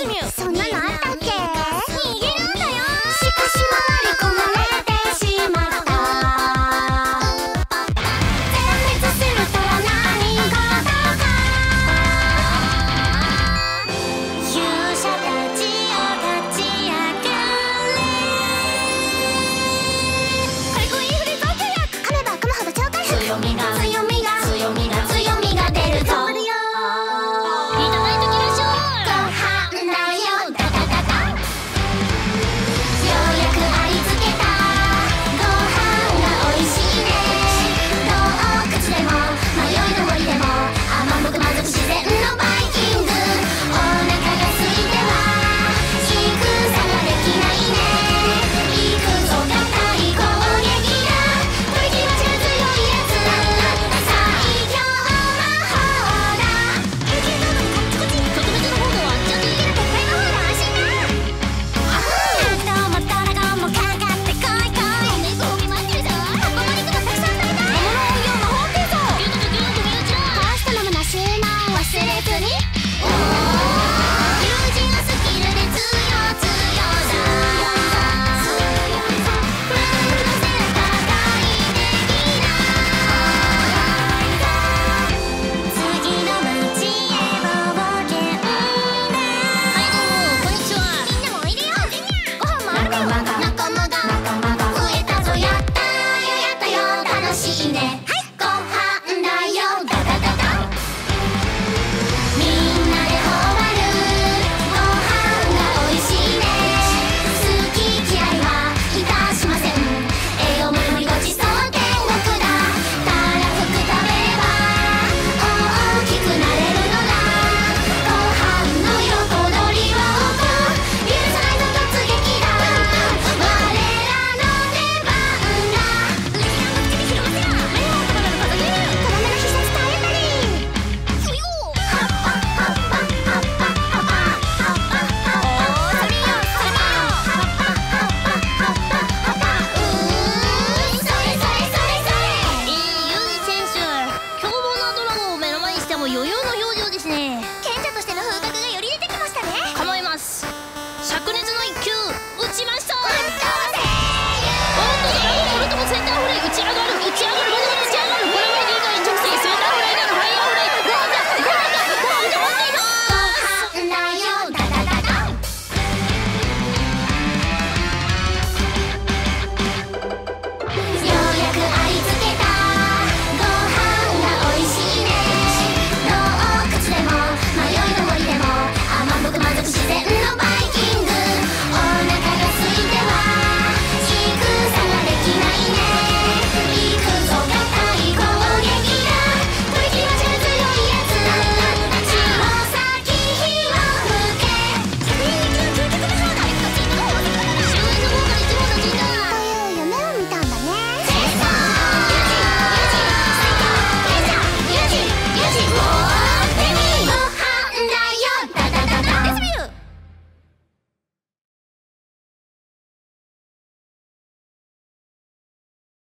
Continue.